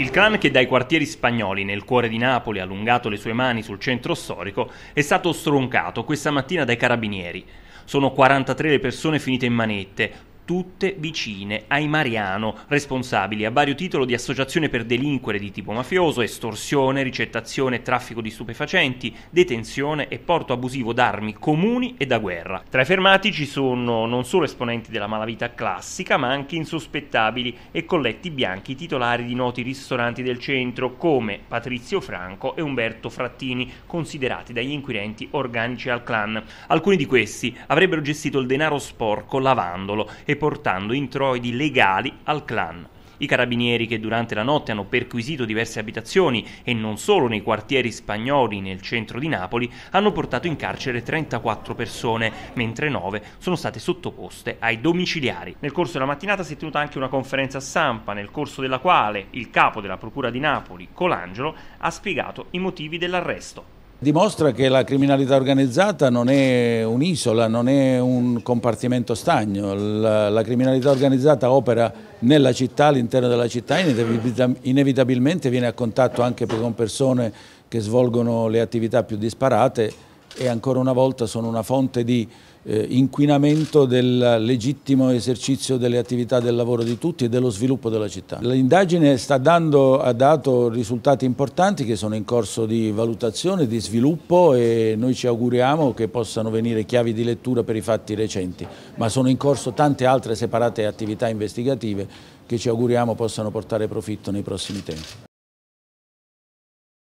Il clan che dai quartieri spagnoli nel cuore di Napoli ha allungato le sue mani sul centro storico è stato stroncato questa mattina dai carabinieri. Sono 43 le persone finite in manette, tutte vicine ai Mariano, responsabili a vario titolo di associazione per delinquere di tipo mafioso, estorsione, ricettazione traffico di stupefacenti, detenzione e porto abusivo d'armi comuni e da guerra. Tra i fermati ci sono non solo esponenti della malavita classica, ma anche insospettabili e colletti bianchi titolari di noti ristoranti del centro, come Patrizio Franco e Umberto Frattini, considerati dagli inquirenti organici al clan. Alcuni di questi avrebbero gestito il denaro sporco lavandolo e portando introiti legali al clan. I carabinieri che durante la notte hanno perquisito diverse abitazioni e non solo nei quartieri spagnoli nel centro di Napoli hanno portato in carcere 34 persone, mentre 9 sono state sottoposte ai domiciliari. Nel corso della mattinata si è tenuta anche una conferenza stampa nel corso della quale il capo della Procura di Napoli, Colangelo, ha spiegato i motivi dell'arresto. Dimostra che la criminalità organizzata non è un'isola, non è un compartimento stagno, la, la, criminalità organizzata opera nella città, all'interno della città, inevitabilmente viene a contatto anche con persone che svolgono le attività più disparate e ancora una volta sono una fonte di eh, inquinamento del legittimo esercizio delle attività del lavoro di tutti e dello sviluppo della città. L'indagine ha dato risultati importanti che sono in corso di valutazione, di sviluppo e noi ci auguriamo che possano venire chiavi di lettura per i fatti recenti, ma sono in corso tante altre separate attività investigative che ci auguriamo possano portare profitto nei prossimi tempi.